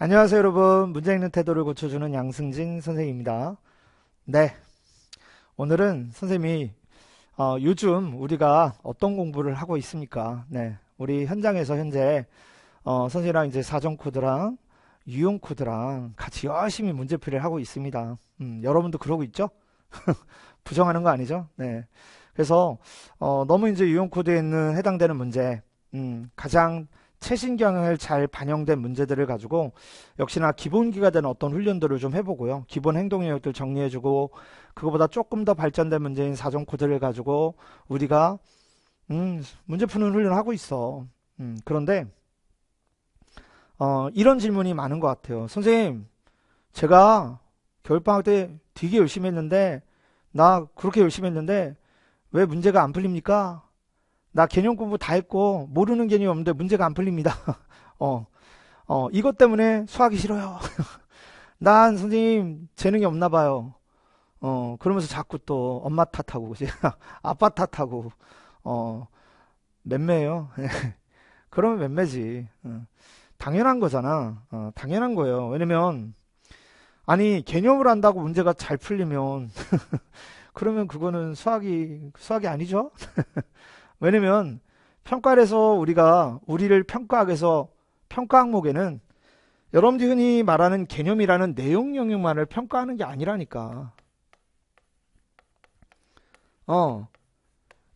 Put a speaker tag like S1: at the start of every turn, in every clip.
S1: 안녕하세요, 여러분. 문제 읽는 태도를 고쳐주는 양승진 선생님입니다. 네. 오늘은 선생님이, 어, 요즘 우리가 어떤 공부를 하고 있습니까? 네. 우리 현장에서 현재, 어, 선생님이랑 이제 사전 코드랑 유용코드랑 같이 열심히 문제풀이를 하고 있습니다. 음, 여러분도 그러고 있죠? 부정하는 거 아니죠? 네. 그래서, 어, 너무 이제 유용코드에 있는 해당되는 문제, 음, 가장 최신 경향을 잘 반영된 문제들을 가지고 역시나 기본기가 되는 어떤 훈련들을 좀 해보고요. 기본 행동 영역들 정리해주고 그거보다 조금 더 발전된 문제인 사전 코드를 가지고 우리가 음, 문제 푸는 훈련을 하고 있어. 음, 그런데 어, 이런 질문이 많은 것 같아요. 선생님, 제가 겨울방학 때 되게 열심히 했는데 나 그렇게 열심히 했는데 왜 문제가 안 풀립니까? 나 개념 공부 다 했고 모르는 개념이 없는데 문제가 안 풀립니다. 어, 어, 이것 때문에 수학이 싫어요. 난 선생님 재능이 없나 봐요. 어, 그러면서 자꾸 또 엄마 탓하고? 아빠 탓하고, 어, 맴매예요. 그러면 맴매지. 어, 당연한 거잖아. 어, 당연한 거예요. 왜냐면, 아니, 개념을 한다고 문제가 잘 풀리면, 그러면 그거는 수학이, 수학이 아니죠? 왜냐면 평가에서 우리가 우리를 위해서 평가 항목에는 여러분들이 흔히 말하는 개념이라는 내용 영역만을 평가하는 게 아니라니까. 어.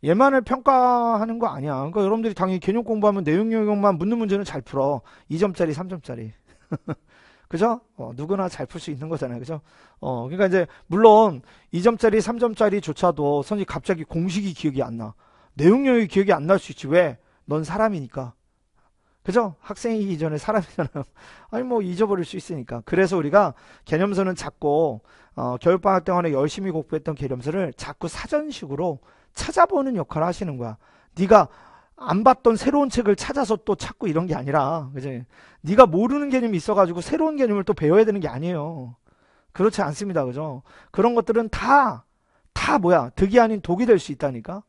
S1: 얘만을 평가하는 거 아니야. 그러니까 여러분들이 당연히 개념 공부하면 내용 영역만 묻는 문제는 잘 풀어. 2점짜리, 3점짜리. 그죠? 어, 누구나 잘 풀 수 있는 거잖아요. 그죠? 어, 그러니까 이제, 물론, 2점짜리, 3점짜리조차도 선생님 갑자기 공식이 기억이 안 나. 내용 영역이 기억이 안 날 수 있지. 왜? 넌 사람이니까. 그죠? 학생이기 전에 사람이잖아요. 아니, 뭐, 잊어버릴 수 있으니까. 그래서 우리가 개념서는 자꾸, 어, 겨울방학 동안에 열심히 공부했던 개념서를 자꾸 사전식으로 찾아보는 역할을 하시는 거야. 네가 안 봤던 새로운 책을 찾아서 또 찾고 이런 게 아니라, 그지? 네가 모르는 개념이 있어가지고 새로운 개념을 또 배워야 되는 게 아니에요. 그렇지 않습니다. 그죠? 그런 것들은 다, 다 뭐야? 득이 아닌 독이 될 수 있다니까?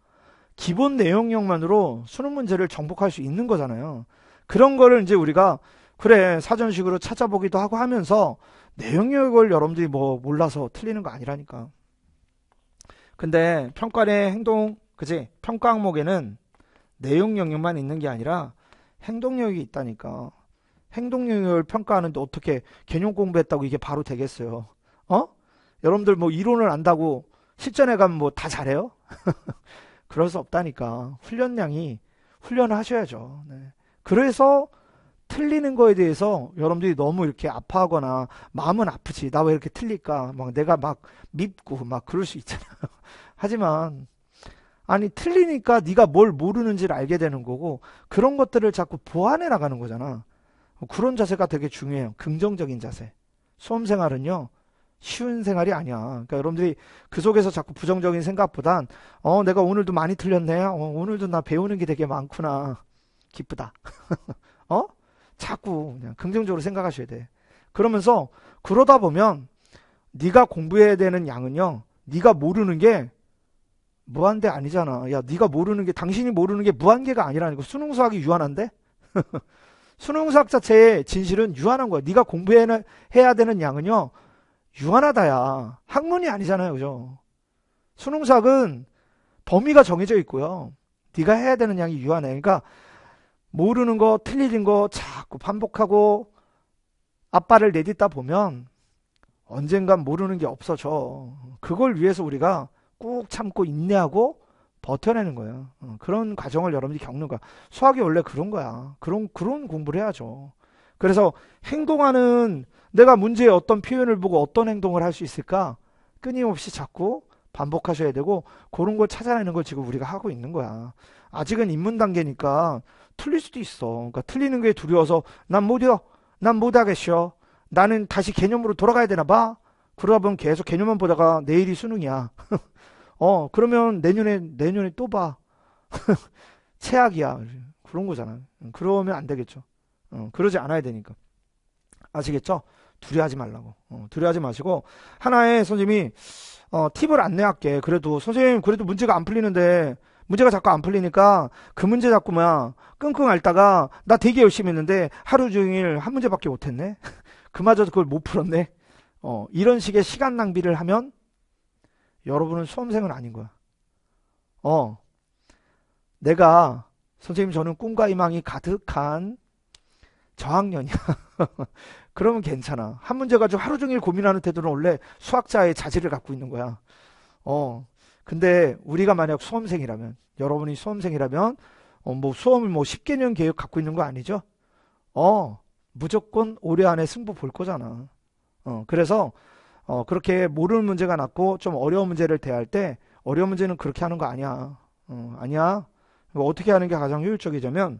S1: 기본 내용력만으로 수능 문제를 정복할 수 있는 거잖아요. 그런 거를 이제 우리가 그래 사전식으로 찾아보기도 하고 하면서 내용력을 여러분들이 뭐 몰라서 틀리는 거 아니라니까. 근데 평가의 행동 그지 평가 항목에는 내용 영역만 있는 게 아니라 행동 영역이 있다니까. 행동 영역을 평가하는데 어떻게 개념 공부했다고 이게 바로 되겠어요? 어? 여러분들 뭐 이론을 안다고 실전에 가면 뭐 다 잘해요? 그럴 수 없다니까. 훈련량이 훈련을 하셔야죠. 네. 그래서 틀리는 거에 대해서 여러분들이 너무 이렇게 아파하거나 마음은 아프지. 나 왜 이렇게 틀릴까? 막 내가 막 밉고 막 그럴 수 있잖아요. 하지만 아니 틀리니까 네가 뭘 모르는지를 알게 되는 거고 그런 것들을 자꾸 보완해 나가는 거잖아. 그런 자세가 되게 중요해요. 긍정적인 자세. 수험 생활은요. 쉬운 생활이 아니야. 그러니까 여러분들이 그 속에서 자꾸 부정적인 생각보단 어 내가 오늘도 많이 틀렸네. 어, 오늘도 나 배우는 게 되게 많구나. 기쁘다. 어? 자꾸 그냥 긍정적으로 생각하셔야 돼. 그러면서 그러다 보면 네가 공부해야 되는 양은요. 네가 모르는 게 무한대 아니잖아. 야, 네가 모르는 게 당신이 모르는 게 무한계가 아니라는 거. 수능 수학이 유한한데? 수능 수학 자체의 진실은 유한한 거야. 네가 공부해야 되는 양은요. 유한하다야. 학문이 아니잖아요. 그죠? 수능삭은 범위가 정해져 있고요. 네가 해야 되는 양이 유한해. 그러니까 모르는 거, 틀리는 거 자꾸 반복하고 앞발을 내딛다 보면 언젠간 모르는 게 없어져. 그걸 위해서 우리가 꾹 참고 인내하고 버텨내는 거예요. 어, 그런 과정을 여러분들이 겪는 거야. 수학이 원래 그런 거야. 그런, 그런 공부를 해야죠. 그래서 행동하는 내가 문제의 어떤 표현을 보고 어떤 행동을 할 수 있을까? 끊임없이 자꾸 반복하셔야 되고 그런 걸 찾아내는 걸 지금 우리가 하고 있는 거야. 아직은 입문 단계니까 틀릴 수도 있어. 그러니까 틀리는 게 두려워서 난 못해요. 난 못하겠어. 나는 다시 개념으로 돌아가야 되나 봐. 그러다 보면 계속 개념만 보다가 내일이 수능이야. 어, 그러면 내년에, 내년에 또 봐. 최악이야. 그런 거잖아. 그러면 안 되겠죠. 어, 그러지 않아야 되니까. 아시겠죠? 두려워하지 말라고. 어, 두려워하지 마시고 하나의 선생님이 어, 팁을 안내할게. 그래도 선생님 그래도 문제가 안 풀리는데 문제가 자꾸 안 풀리니까 그 문제 자꾸만 끙끙 앓다가 나 되게 열심히 했는데 하루 종일 한 문제밖에 못 했네. 그마저도 그걸 못 풀었네. 어, 이런 식의 시간 낭비를 하면 여러분은 수험생은 아닌 거야. 어, 내가 선생님 저는 꿈과 희망이 가득한 저학년이야. 그러면 괜찮아. 한 문제 가지고 하루 종일 고민하는 태도는 원래 수학자의 자질을 갖고 있는 거야. 어, 근데 우리가 만약 수험생이라면, 여러분이 수험생이라면, 어, 뭐 수험을 뭐 10개년 계획 갖고 있는 거 아니죠? 어, 무조건 올해 안에 승부 볼 거잖아. 어, 그래서, 어, 그렇게 모르는 문제가 났고 좀 어려운 문제를 대할 때 어려운 문제는 그렇게 하는 거 아니야. 어, 아니야. 어떻게 하는 게 가장 효율적이냐면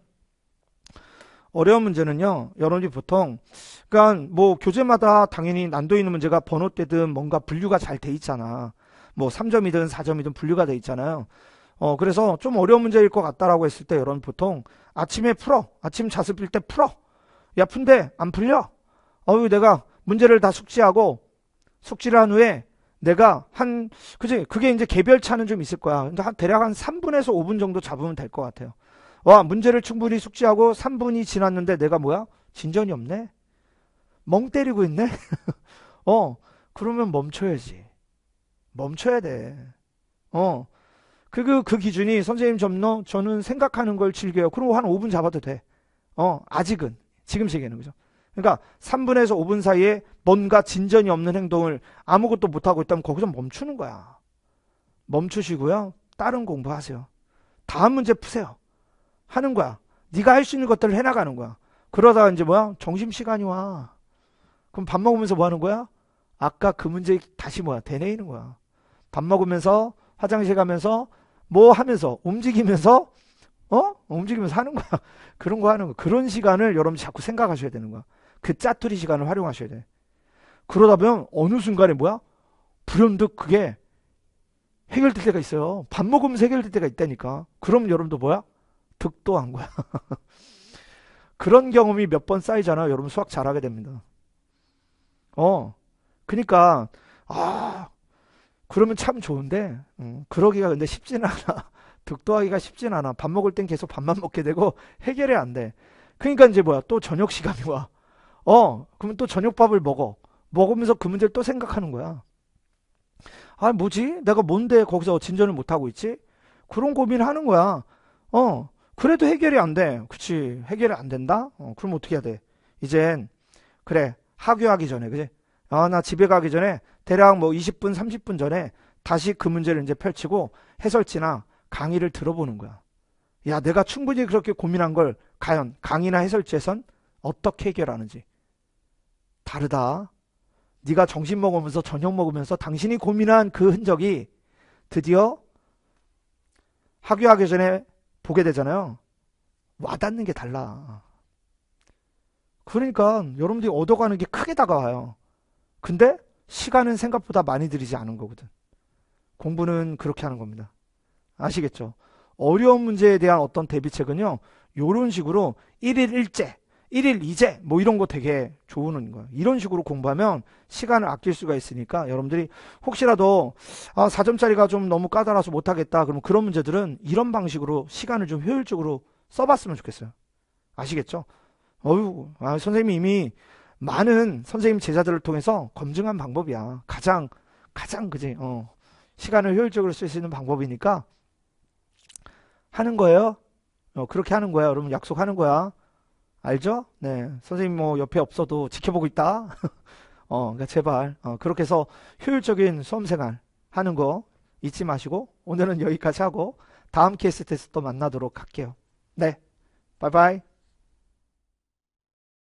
S1: 어려운 문제는요. 여러분이 보통 그러니까 뭐 교재마다 당연히 난도 있는 문제가 번호대든 뭔가 분류가 잘 돼 있잖아. 뭐 3점이든 4점이든 분류가 돼 있잖아요. 어 그래서 좀 어려운 문제일 것 같다라고 했을 때 여러분 보통 아침에 풀어. 아침 자습일 때 풀어. 야 푼데 안 풀려. 어유 내가 문제를 다 숙지하고 숙지를 한 후에 내가 한 그지 그게 이제 개별 차는 좀 있을 거야. 근데 한 대략 한 3분에서 5분 정도 잡으면 될 것 같아요. 와 문제를 충분히 숙지하고 3분이 지났는데 내가 뭐야 진전이 없네. 멍 때리고 있네. 어 그러면 멈춰야지. 멈춰야 돼. 어. 그, 그, 그 기준이 선생님 점너 저는 생각하는 걸 즐겨요. 그럼 한 5분 잡아도 돼. 어, 아직은. 지금 시기에는, 그죠? 그러니까 3분에서 5분 사이에 뭔가 진전이 없는 행동을 아무것도 못하고 있다면 거기서 멈추는 거야. 멈추시고요. 다른 공부하세요. 다음 문제 푸세요. 하는 거야. 네가 할 수 있는 것들을 해나가는 거야. 그러다가 이제 뭐야? 점심시간이 와. 그럼 밥 먹으면서 뭐 하는 거야? 아까 그 문제 다시 뭐야? 되뇌이는 거야. 밥 먹으면서 화장실 가면서 뭐 하면서 움직이면서 어? 움직이면서 하는 거야. 그런 거 하는 거. 그런 시간을 여러분 자꾸 생각하셔야 되는 거야. 그 짜투리 시간을 활용하셔야 돼. 그러다 보면 어느 순간에 뭐야? 불현듯 그게 해결될 때가 있어요. 밥 먹으면서 해결될 때가 있다니까. 그럼 여러분도 뭐야? 득도한 거야. 그런 경험이 몇 번 쌓이잖아. 여러분 수학 잘하게 됩니다. 어. 그니까, 아, 그러면 참 좋은데, 음, 그러기가 근데 쉽지는 않아. 득도하기가 쉽진 않아. 밥 먹을 땐 계속 밥만 먹게 되고 해결이 안 돼. 그러니까 이제 뭐야? 또 저녁 시간이 와. 어, 그러면 또 저녁밥을 먹어. 먹으면서 그 문제를 또 생각하는 거야. 아, 뭐지? 내가 뭔데 거기서 진전을 못하고 있지? 그런 고민을 하는 거야. 어, 그래도 해결이 안 돼. 그치. 해결이 안 된다? 어, 그럼 어떻게 해야 돼? 이젠, 그래. 하교하기 전에, 그지? 아, 나 집에 가기 전에 대략 뭐 20분, 30분 전에 다시 그 문제를 이제 펼치고 해설지나 강의를 들어보는 거야. 야, 내가 충분히 그렇게 고민한 걸 과연 강의나 해설지에선 어떻게 해결하는지. 다르다. 네가 점심 먹으면서 저녁 먹으면서 당신이 고민한 그 흔적이 드디어 학교하기 전에 보게 되잖아요. 와닿는 게 달라. 그러니까 여러분들이 얻어가는 게 크게 다가와요. 근데 시간은 생각보다 많이 들이지 않은 거거든. 공부는 그렇게 하는 겁니다. 아시겠죠? 어려운 문제에 대한 어떤 대비책은요, 요런 식으로 1일 1제, 1일 이제 뭐 이런 거 되게 좋은 거예요. 이런 식으로 공부하면 시간을 아낄 수가 있으니까 여러분들이 혹시라도 아 4점짜리가 좀 너무 까다로워서 못하겠다 그러면 그런 문제들은 이런 방식으로 시간을 좀 효율적으로 써봤으면 좋겠어요. 아시겠죠? 어유 아, 선생님이 이미 많은 선생님 제자들을 통해서 검증한 방법이야. 가장 가장 그지 어 시간을 효율적으로 쓸 수 있는 방법이니까 하는 거예요. 어, 그렇게 하는 거야. 여러분 약속하는 거야. 알죠? 네. 선생님 뭐 옆에 없어도 지켜보고 있다. 어, 그러니까 제발 어, 그렇게 해서 효율적인 수험생활 하는 거 잊지 마시고 오늘은 여기까지 하고 다음 케이스 테스트 또 만나도록 할게요. 네. 바이바이.